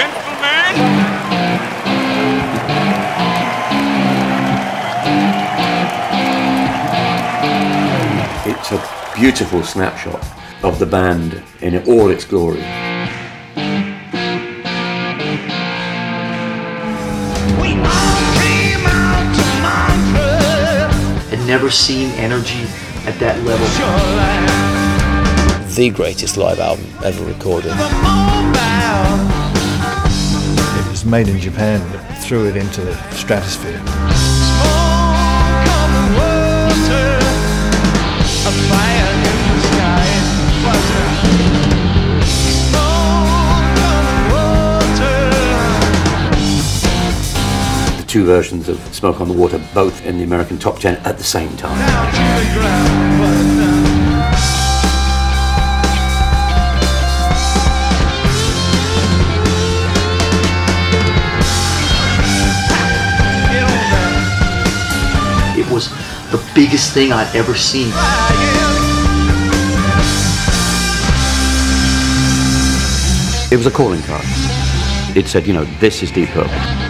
gentlemen. It's a beautiful snapshot of the band in all its glory. I'd never seen energy at that level. The greatest live album ever recorded. It was made in Japan that threw it into the stratosphere. The two versions of Smoke on the Water, both in the American top 10 at the same time. Was the biggest thing I'd ever seen. It was a calling card. It said, you know, this is Deep Purple.